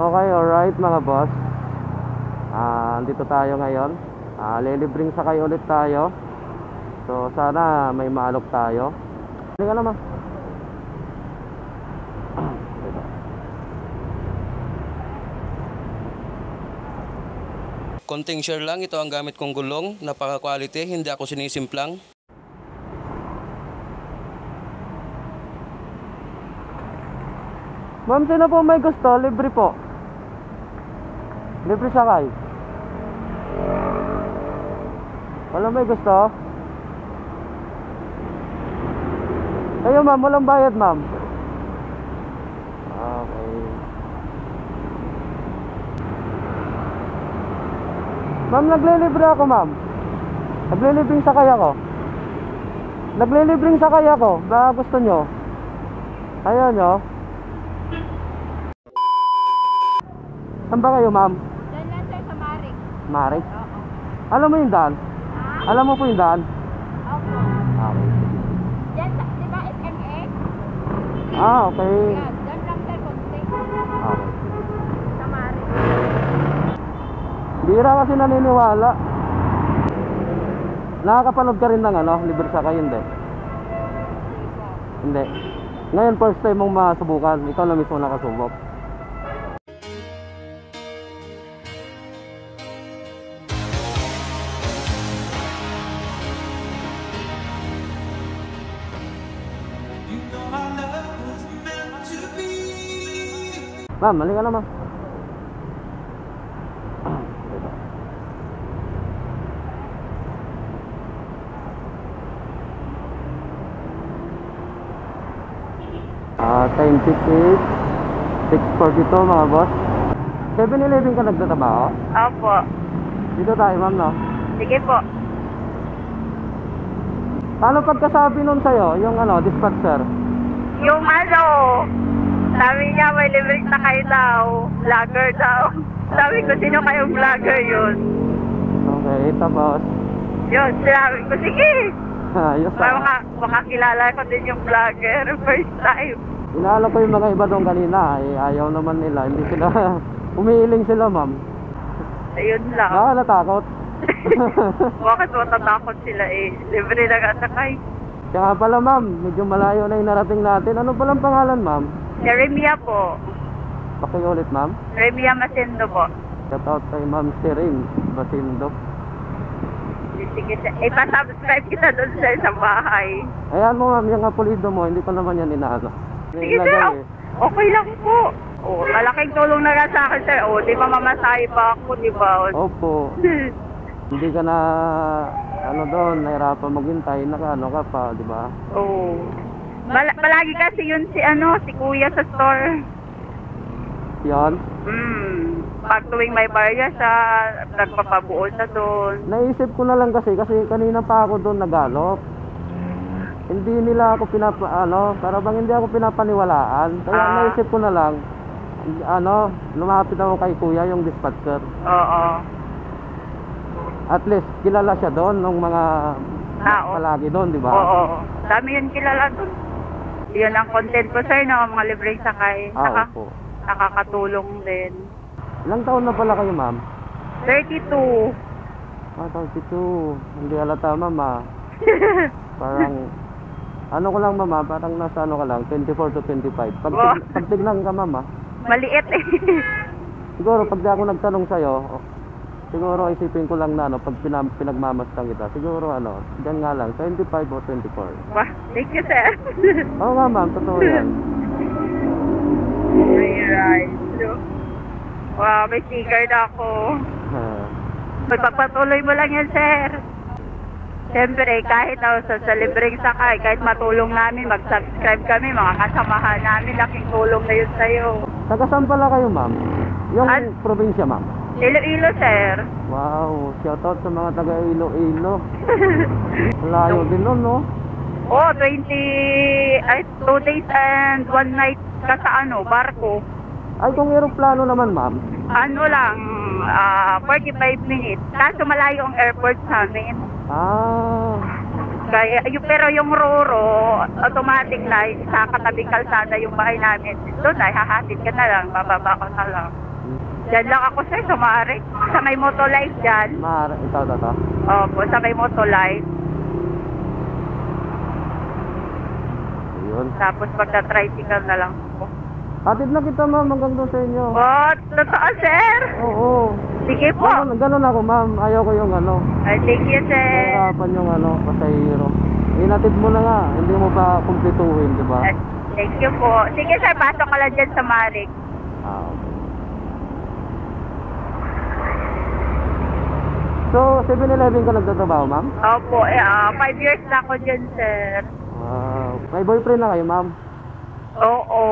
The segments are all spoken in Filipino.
Okay, alright mga boss. Ah, andito tayo ngayon. Ah, lilibring sakay ulit tayo. So, sana may maalok tayo. Hindi ka naman. Konting share lang, ito ang gamit kong gulong. Napaka-quality, hindi ako sinisimplang. Ma'am, sino po may gusto? Libre po. Libre sakay. Wala may gusto? Kayo ma'am, walang bayad ma'am. Okay. Ma'am, naglilibre ako ma'am. Naglilibring sakay ako. Naglilibring sakay ako. Baka gusto nyo. Ayaw nyo. Saan ba kayo, ma'am? Diyan lang sir sa Marik. Marik? Oo. Alam mo yung daan? Ha? Alam mo po yung daan? Opo. Okay. Diyan sa, di ba SMX? Ah, okay. Yan, diyan lang sir konti. Okay. Sa Marik. Bira kasi naniniwala. Nakakapanood ka rin ng ano, libre sa kayo, hindi? Hindi. Ngayon, first time mong masubukan. Ikaw na mismo nakasubok. Ma'am, mali ka naman. Dito. Ah, time check is 6.42 mga boss. 7-Eleven ka nagtatrabaho? Opo. Dito tayo ma'am no? Sige po. Paano pagkasabi nun sa'yo, yung ano, dispatcher? Yung ano, sabi niya may libre na kayo daw. Vlogger daw. Sabi ko, sino kayong vlogger yun? Okay, tapos, Yun, sinabi ko, sige. ayos ah. maka, makakilala ko din yung vlogger. First time. Inaala ko yung mga iba doon kanina, ay ayaw naman nila, hindi sila, umiiling sila ma'am. Ayun lang. Baka natakot. Bakit matatakot sila eh? Libre na kasakay. Kaya pala ma'am, medyo malayo na yung narating natin. Ano palang pangalan ma'am? Si Remia po. Pakiulit ma'am. Remia Masendo po. Shout out kay ma'am Sirin Basindo. Sige, eh, pa-subscribe kita doon sa isang bahay. Ayan mo ma'am, yung apulido mo, hindi pa naman yan inaano. Sige, sir. Eh. Okay lang po. Oh, malaking tulong na sa akin, sir. Oh, di ba mamasahe pa ako, di ba? Opo. Hindi ka na, ano doon, nahirapan maghintay, naka ano ka pa, di ba? oh. Mal- palagi kasi yun si ano, si kuya sa store. Yan. Hmm. Pag tuwing may barya siya, nagpapabuo siya doon. Naisip ko na lang kasi, kasi kanina pa ako doon nagalop. Hindi nila ako pinapa, ano, para bang hindi ako pinapaniwalaan. Kaya Ah. naisip ko na lang, ano, lumapit ako kay kuya, yung dispatcher. Oo. At least, kilala siya doon, nung mga Tao. palagi doon, di ba? Oo. Dami yun kilala doon. Yun ang content ko, sir, no? Mga libreng sakay. Ah, Naka, opo. nakakatulong din. Ilang taon na pala kayo, ma'am? 32. Ah, 32. Hindi halata, ma'am, ah. Parang, ano ko lang, ma'am, ah, parang nasa ano ka lang, 24 to 25. Pag, Wow. pag tignan ka, ma'am, ah. Maliit eh. Siguro, pag di ako nagtanong sa'yo, siguro isipin ko lang na, ano, pag pinam, pinagmamastang kita, siguro, ano, dyan nga lang, 25 o 24. Wah, thank you, sir. Oo nga, ma'am, totoo yan. Alright. So, wow, may sticker na ako. Magpapatuloy mo lang yan, sir. Siyempre, kahit ako sa, sa libreng sakay, kahit matulong namin, mag-subscribe kami, mga kasamahan namin, laking tulong na yun sa'yo. taga saan pala kayo, ma'am? Yung An- probinsya, ma'am? Iloilo, sir. Wow, shoutout sa mga taga Iloilo. Layo din nun, no? Oh, 20, ay, 2 days and 1 night ka sa ano, barko. Ay, kung aeroplano naman, ma'am. Ano lang, ah 45 minutes. Kaso malayo ang airport sa amin. Ah, Kaya, yung, pero yung Roro, automatic na, sa katabing kalsada yung bahay namin. Doon ay hahatid ka na lang, bababa ka na lang. Diyan lang ako sir, sa Marik. Sa may Motolife dyan. Maaari, ito, ito, ito. Opo, sa may Motolife. Ayun. Tapos pagka-tricycle na lang ako. Hatid na kita ma'am hanggang doon sa inyo. Oh, totoo sir. Oo. Sige po. Ganun, ganun ako ma'am. Ayaw ko yung ano. Ay, thank you sir. Hirapan yung ano, pasahero. Inatid mo na nga. Hindi mo pa kumpletuhin, di ba? Ay, Thank you po. Sige sir, pasok ka lang dyan sa Marik. Ah, okay. So, 7-Eleven ka nagtatrabaho, ma'am? Opo, eh, ah, five years na ako dyan sir. Ah, may boyfriend na kayo, ma'am? Oo.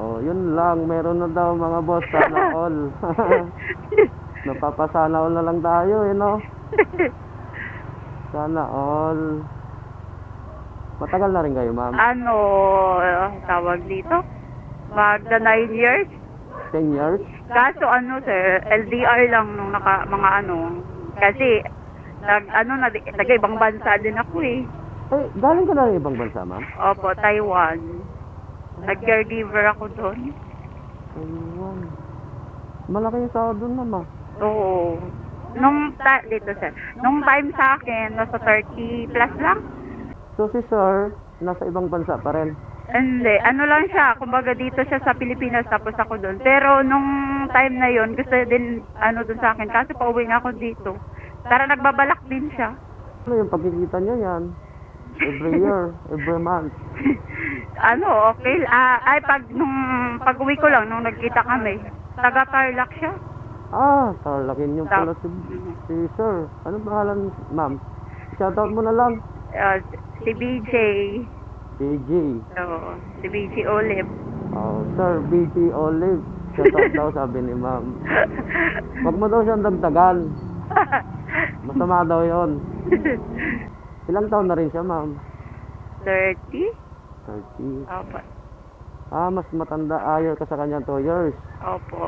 Oh, yun lang. Meron na daw mga boss. Sana all. Napapasana all na lang tayo, eh, no? Sana all. Matagal na rin kayo, ma'am? ano, tawag dito? Magda nine years. 10 years? Kaso ano sir, LDR lang nung naka, mga ano. Kasi, nag, ano, na, nag-ibang bansa din ako eh. Eh, galing ka na rin ibang bansa, ma'am? Opo, Taiwan. Nag-caregiver ako doon. Ayun. Malaki yung sahod doon, ma'am, ah. Oo. Nung, ta- dito sir, nung time sa akin, nasa 30 plus lang. So, si sir, nasa ibang bansa pa rin. Hindi, ano lang siya, kumbaga dito siya sa Pilipinas tapos ako doon. Pero nung time na yon gusto din ano doon sa akin kasi pauwi nga ako dito. Tara nagbabalak din siya. Ano yung pagkikita niyo yan? Every year, every month. ano, okay. Ah, ay pag nung pag-uwi ko lang nung nagkita kami. Taga Tarlac siya. Ah, tarlakin niyo pala si, Mhm. si sir. Ano pangalan, ma'am? Shoutout mo na lang. Ah, si BJ. BG. Oo, si BJ Olive. Oh, sir, BG Olive. Shoutout daw, sabi ni ma'am. Huwag mo daw siyang dagdagan. Masama daw yon. Ilang taon na rin siya, ma'am? 30? 30. Opo. Ah, mas matanda. Ayaw ka sa kanya 2 years. Opo.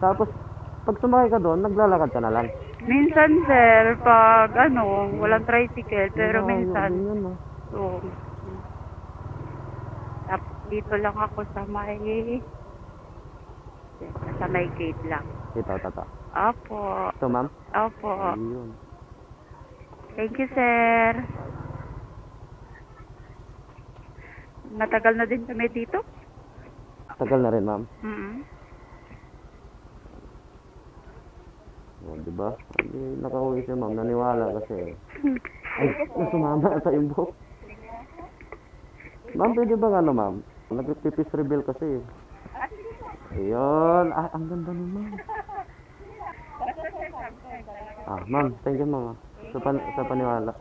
Tapos, pag sumakay ka doon, naglalakad ka na lang. Minsan, sir, pag ano, walang tricycle, pero Ayaw minsan, din yun, ah. so, dito lang ako sa may, sa may gate lang. Ito, ito, ito. Opo, Ito, ma'am? opo. Ayun. Thank you, sir. Matagal na din kami dito. Tagal na rin, ma'am. Mm O, di ba? Hindi nakauwi siya, ma'am. Naniwala kasi. Ay, sumama sa buhok. Ma'am, pwede ba ano, ma'am? Nag-pipis reveal kasi. Ayun. Ah, ang ganda ma'am. Ah, ma'am. Thank you, ma'am. Sa, pan sa paniwala.